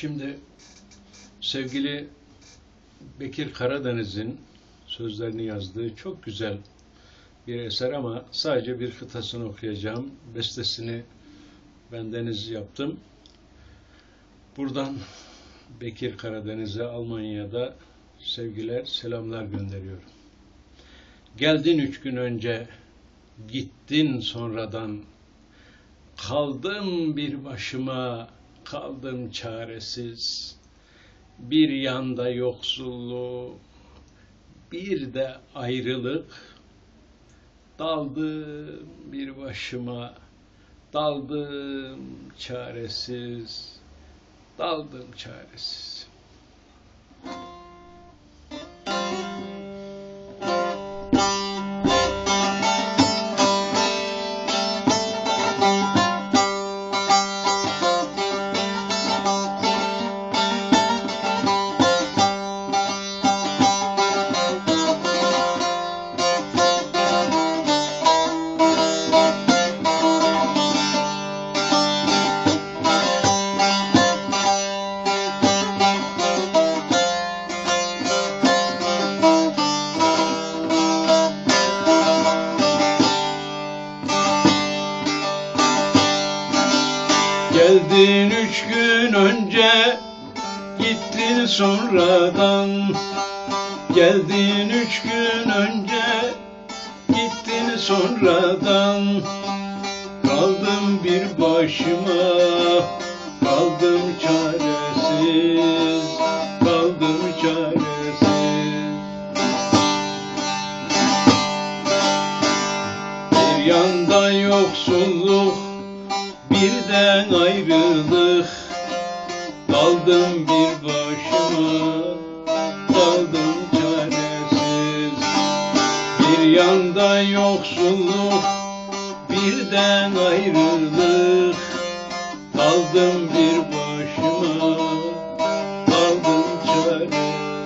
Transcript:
Şimdi sevgili Bekir Karadeniz'in sözlerini yazdığı çok güzel bir eser ama sadece bir kıtasını okuyacağım. Bestesini bendeniz yaptım. Buradan Bekir Karadeniz'e Almanya'da sevgiler, selamlar gönderiyorum. Geldin üç gün önce, gittin sonradan, kaldım bir başıma, kaldım çaresiz. Bir yanda yoksulluğu, bir de ayrılık. Daldım bir başıma, daldım çaresiz, daldım çaresiz. Geldin üç gün önce, gittin sonradan. Geldin üç gün önce, gittin sonradan. Kaldım bir başıma, kaldım çaresiz, kaldım çaresiz. Bir yanda yoksulluk, birden ayrılık. Daldım bir başıma Daldım çaresiz. Bir yanda yoksulluk Birden ayrılık. Daldım bir başıma Daldım çaresiz